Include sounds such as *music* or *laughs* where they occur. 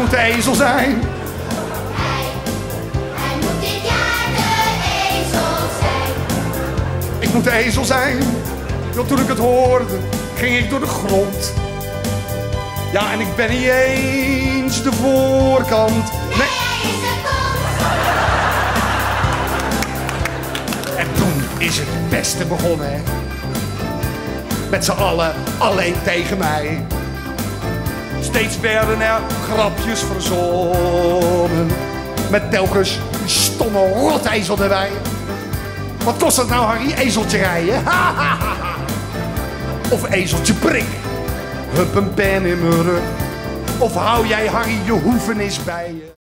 moet de ezel zijn. Hij moet dit jaar de ezel zijn. Ik moet de ezel zijn. Want toen ik het hoorde, ging ik door de grond. Ja, en ik ben niet eens de voorkant. Nee. Hij is. En toen is het beste begonnen. Met z'n allen, alleen tegen mij. Steeds werden er grapjes verzonnen. Met telkens die stomme rotezel erbij. Wat kost dat nou, Harry? Ezeltje rijden? *laughs* of ezeltje prik. Hup een pen in mijn rug. Of hou jij, Harry, je hoevenis bij je?